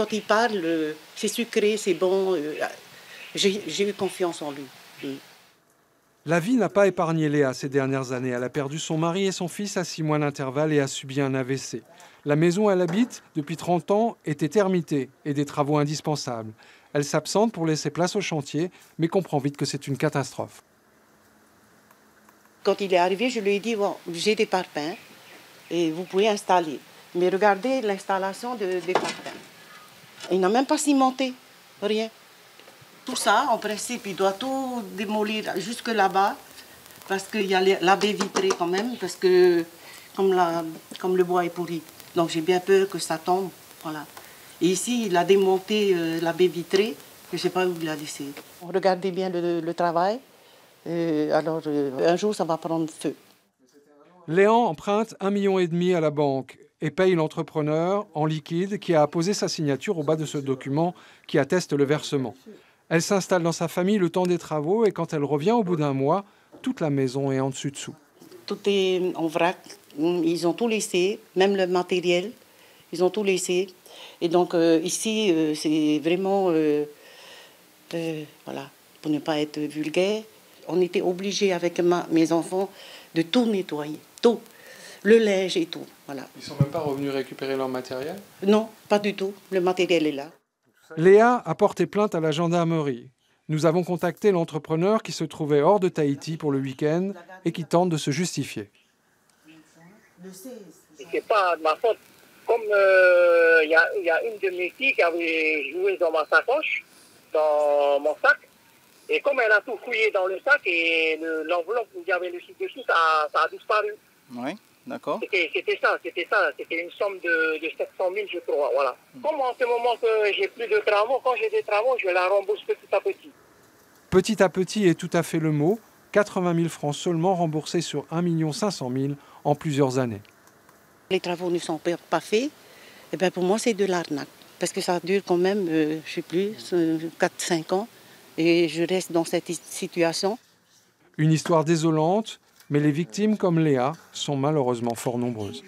quand il parle, euh, c'est sucré, c'est bon. euh, J'ai eu confiance en lui. Mm. La vie n'a pas épargné Léa ces dernières années. Elle a perdu son mari et son fils à six mois d'intervalle et a subi un AVC. La maison où elle habite depuis 30 ans était termitée et des travaux indispensables. Elle s'absente pour laisser place au chantier, mais comprend vite que c'est une catastrophe. Quand il est arrivé, je lui ai dit bon, j'ai des parpaings et vous pouvez installer. Mais regardez l'installation de- des parpaings. Il n'a même pas cimenté, rien. Tout ça, en principe, il doit tout démolir jusque là-bas parce qu'il y a la baie vitrée quand même, parce que comme, la, comme le bois est pourri. Donc j'ai bien peur que ça tombe. Voilà. Et ici, il a démonté euh, la baie vitrée, je ne sais pas où il l'a laissé. Regardez bien le, le travail. Euh, alors, euh, un jour, ça va prendre feu. Léan emprunte 1,5 million à la banque et paye l'entrepreneur en liquide qui a apposé sa signature au bas de ce document qui atteste le versement. Elle s'installe dans sa famille le temps des travaux et quand elle revient au bout d'un mois, toute la maison est en dessus-dessous. Tout est en vrac. Ils ont tout laissé, même le matériel. Ils ont tout laissé. Et donc, euh, ici, euh, c'est vraiment. euh, voilà, pour ne pas être vulgaire, on était obligés avec mes enfants de tout nettoyer. Tout. Le linge et tout. Voilà. Ils sont même pas revenus récupérer leur matériel? Non, pas du tout. Le matériel est là. Léa a porté plainte à la gendarmerie. Nous avons contacté l'entrepreneur qui se trouvait hors de Tahiti pour le week-end et qui tente de se justifier. C'est pas de ma faute. Comme euh, il y, a, il y a une de mes filles qui avait joué dans ma sacoche, dans mon sac, et comme elle a tout fouillé dans le sac et le- l'enveloppe où il y avait le chiffre dessus, ça, a- ça a disparu. Oui, d'accord. C'était ça, c'était ça, c'était une somme de, de 700 000, je crois, voilà. Comme en ce moment que j'ai plus de travaux, quand j'ai des travaux, je la rembourse petit à petit. Petit à petit est tout à fait le mot, 80 000 francs seulement remboursés sur 1 500 000 en plusieurs années. Les travaux ne sont pas faits. Et ben pour moi, c'est de l'arnaque. Parce que ça dure quand même, euh, je ne sais plus, 4-5 ans. Et je reste dans cette situation. Une histoire désolante, mais les victimes comme Léa sont malheureusement fort nombreuses.